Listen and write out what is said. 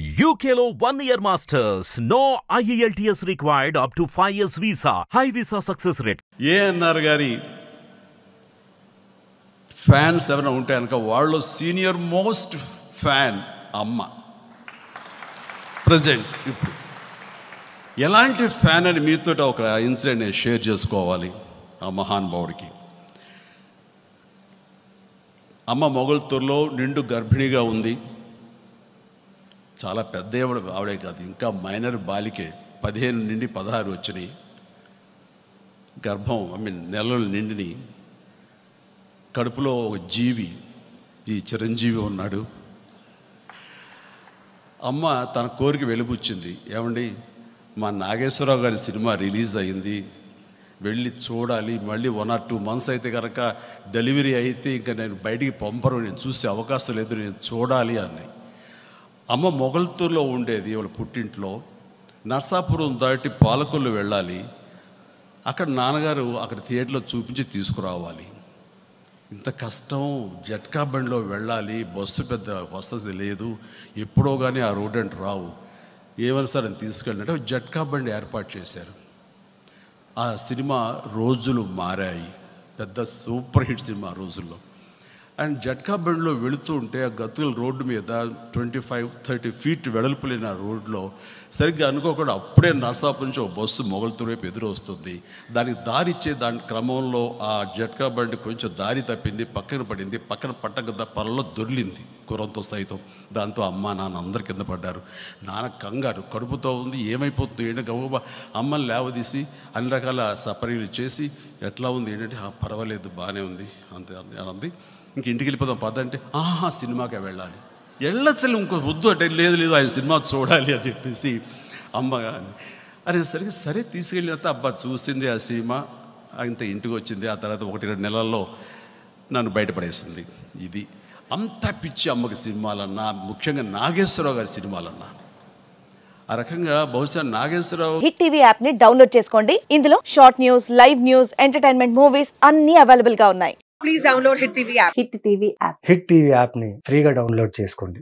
UKLO one year masters. No IELTS required up to 5 years visa. High visa success rate. ANR గారి fans ఎవరైనా ఉంటే కనుక వాళ్ళు senior most fan అమ్మ present ఇప్పుడు ఎలాంటి ఫ్యాన్ అని మీతో ఒక ఇన్సిడెంట్ నేను షేర్ చేసుకోవాలి ఆ మహానుభావుడికి అమ్మ మొగల్తూరులో నిండు గర్భిణిగా ఉంది చాలా పెద్ద ఆవిడ ఆవిడే కాదు. ఇంకా మైనర్ బాలికే పదిహేను నుండి పదహారు వచ్చినాయి. గర్భం ఐ మీన్ నెలలు నిండిని కడుపులో ఒక జీవి ఈ చిరంజీవి ఉన్నాడు. అమ్మ తన కోరిక వెలుబుచ్చింది. ఏమండి? మా నాగేశ్వరరావు గారి సినిమా రిలీజ్ అయింది. వెళ్ళి చూడాలి. మళ్ళీ వన్ ఆర్ టూ మంత్స్ అయితే కనుక డెలివరీ అయితే ఇంకా నేను బయటికి పంపరు. నేను చూసే అవకాశం లేదు. నేను చూడాలి అని. అమ్మ మొగల్తూరులో ఉండేది వాళ్ళ పుట్టింట్లో. నర్సాపురం దాటి పాలకొల్లు వెళ్ళాలి. అక్కడ నాన్నగారు అక్కడ థియేటర్లో చూపించి తీసుకురావాలి. ఇంత కష్టం జట్కా బండిలో వెళ్ళాలి బస్సు పెద్ద వసతి లేదు ఎప్పుడో కానీ ఆ రోడ్ అంటే రావు. ఏమైనా సరే తీసుకెళ్ళినట్టు జట్కా బండి ఏర్పాటు చేశారు. ఆ సినిమా రోజులు మారాయి. పెద్ద సూపర్ హిట్ సినిమా రోజుల్లో. అండ్ జట్కా బండిలో వెళుతూ ఉంటే ఆ గతుల రోడ్డు మీద ట్వంటీ ఫైవ్ థర్టీ ఫీట్ వెడల్పులేని ఆ రోడ్లో సరిగ్గా అనుకోకుండా అప్పుడే నర్సాపు నుంచి ఒక బస్సు మొగలుతూ వైపు ఎదురు వస్తుంది దానికి దారి ఇచ్చే దాని క్రమంలో ఆ జట్కా బండి కొంచెం దారి తప్పింది పక్కన పడింది పక్కన పట్టక పరలో దొర్లింది. కురంతో సైతం. దాంతో అమ్మ నాన్న అందరి కింద పడ్డారు. నాన్న కంగారు కడుపుతో ఉంది ఏమైపోతుంది? ఏంటంటే గవ్వ అమ్మని లేవదీసి అన్ని రకాల సపరీలు చేసి ఎట్లా ఉంది? ఏంటంటే పర్వాలేదు బాగానే ఉంది. అంతే అని అంది. ఇంక ఇంటికి వెళ్ళిపోదాం పద అంటే ఆహా సినిమాకే వెళ్ళాలి. వెళ్ళచ్చలు ఇంకో వద్దు అంటే లేదు లేదు ఆయన సినిమా చూడాలి అని చెప్పేసి అమ్మ అరే అనేసరికి సరే తీసుకెళ్ళినంత అబ్బా చూసింది ఆ సినిమా. ఇంత ఇంటికి వచ్చింది. ఆ తర్వాత ఒకటి రెండు నెలల్లో నన్ను బయటపడేసింది. ఇది అంత పిచ్చి అమ్మకి సినిమాలన్నా ముఖ్యంగా నాగేశ్వరరావు గారి సినిమాలన్నా. ఆ రకంగా బహుశా నాగేశ్వరరావు హిట్ టీవీ యాప్ని డౌన్లోడ్ చేసుకోండి. ఇందులో short news live news entertainment movies అన్ని అవైలబుల్గా ఉన్నాయి. please download Hit TV app. Hit TV app. Hit TV యాప్ని ఫ్రీగా డౌన్లోడ్ చేసుకోండి.